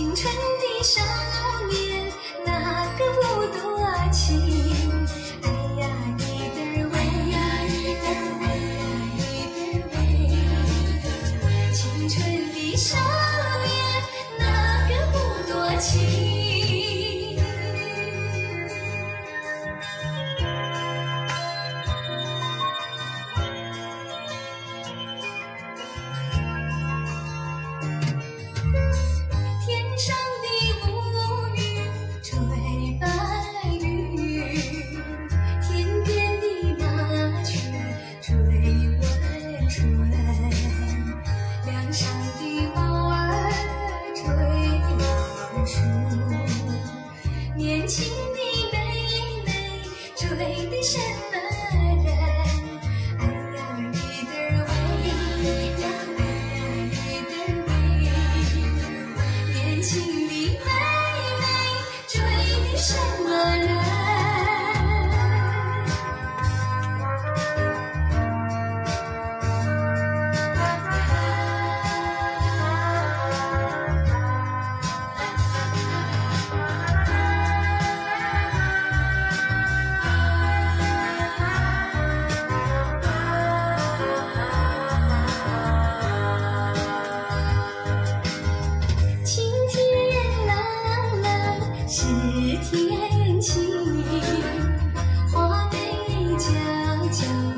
青春的少年哪个不多情。情。久。